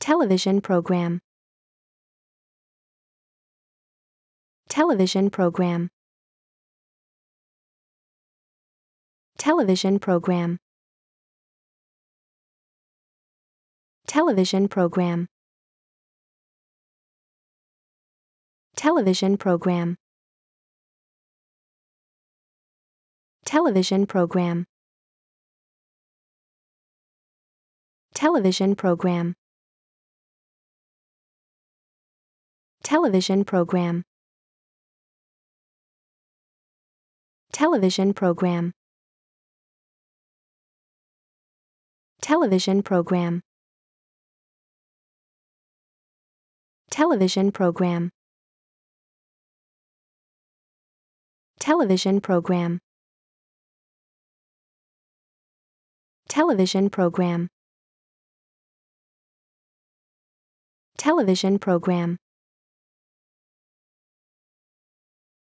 television program. Television program. Television program. Television program. Television program. Television program. Television program television program. Television program. Television program. Television program. Television program. Television program. Television program